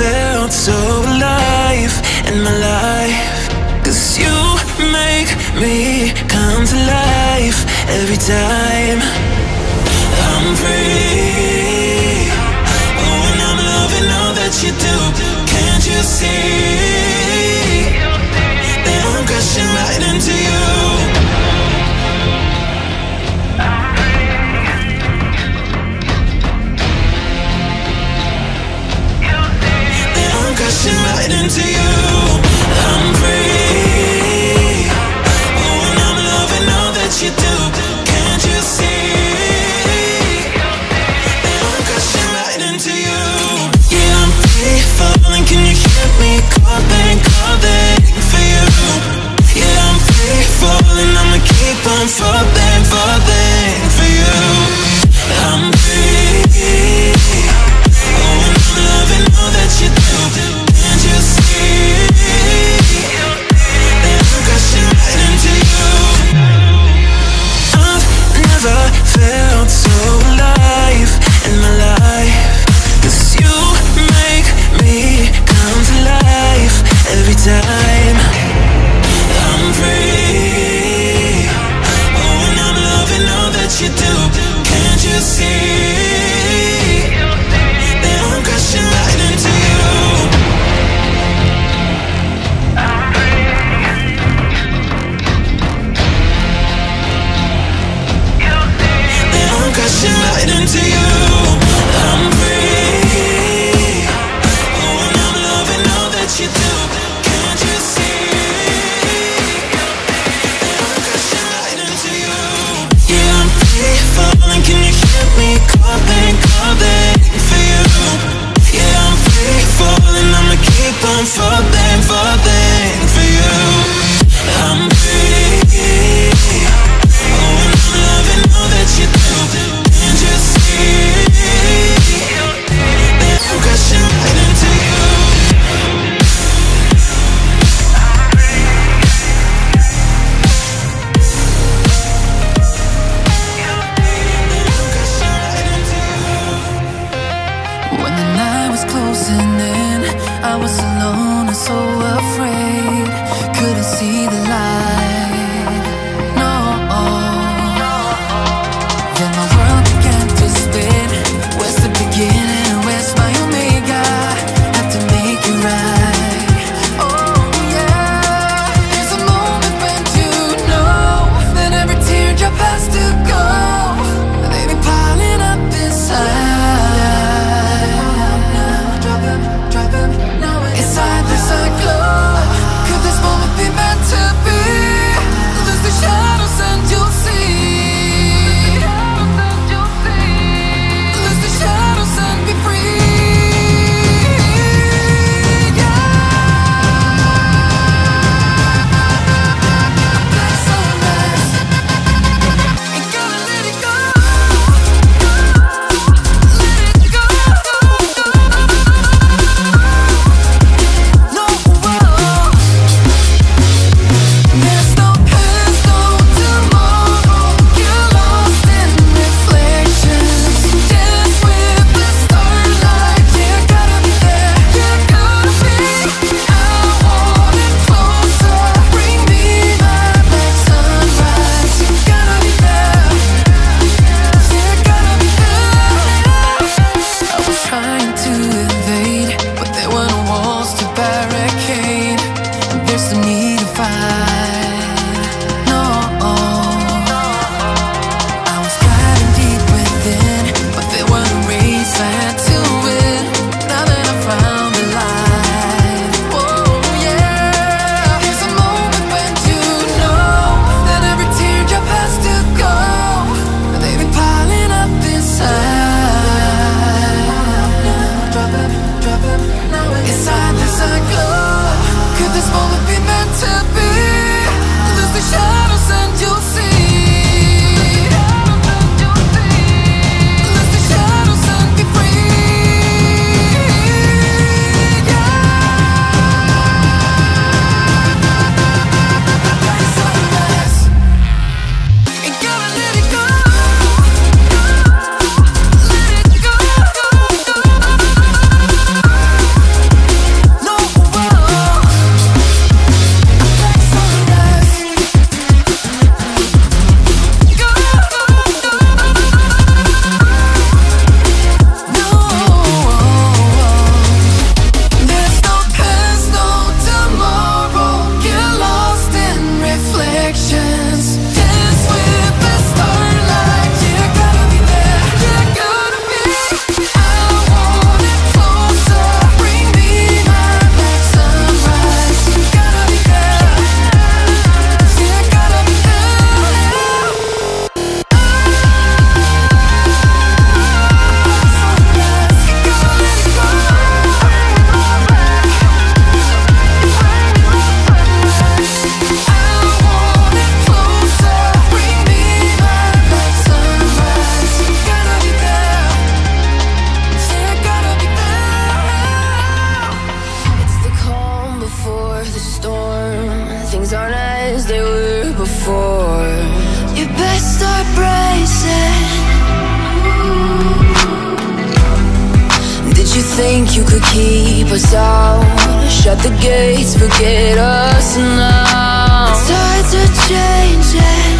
felt so alive in my life. Cause you make me come to life every time I'm free. Oh, and I'm loving all that you do. Can't you see Inside this I glow Could this moment be meant to be? Lose the shine us out. Shut the gates, forget us now. Tides are changing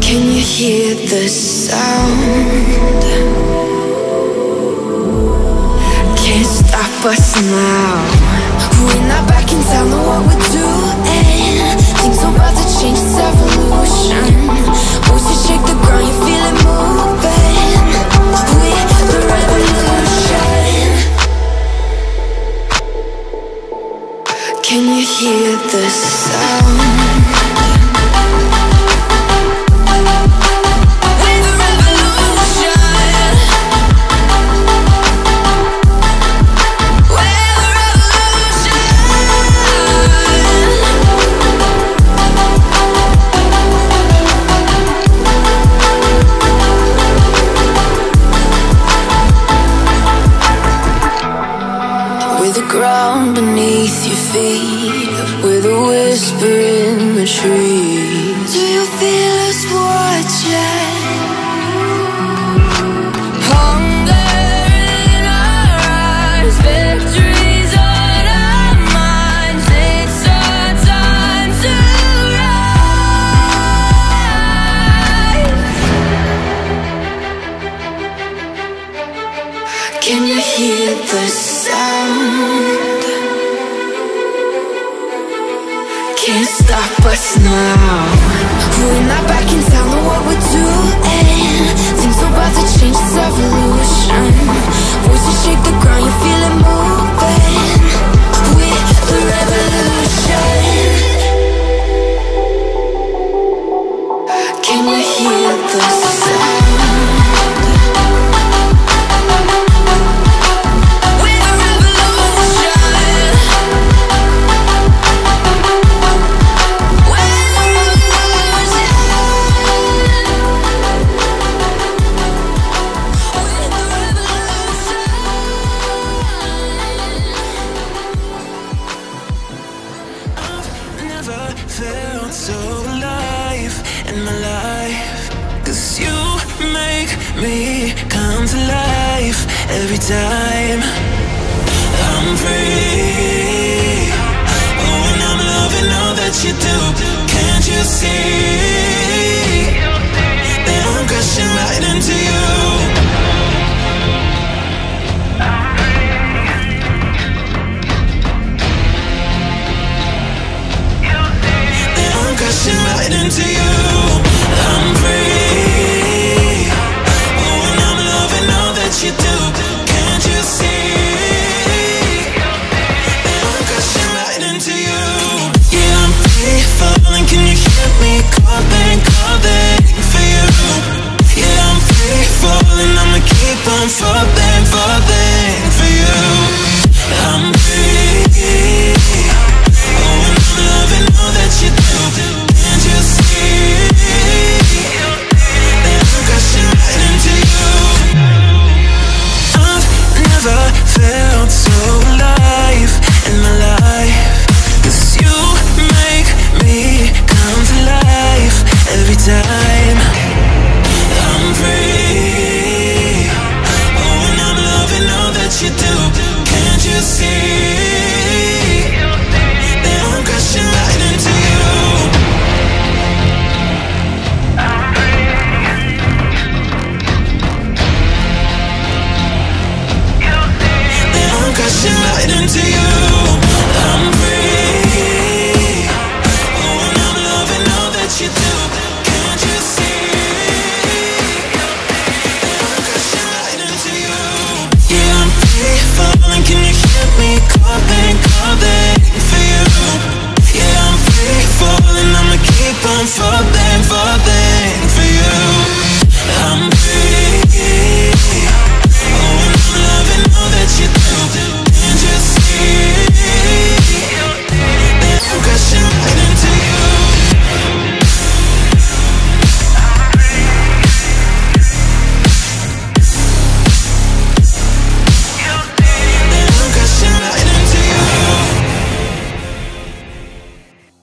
Can you hear the sound? Can't stop us now. We're not backing down on what we're doing. Things are about to change, it's evolution. Pussy shake the ground, you feeling ground beneath your feet with a whisper in the trees. come to life every time. I'm free. Oh, and I'm loving all that you do. Can't you see?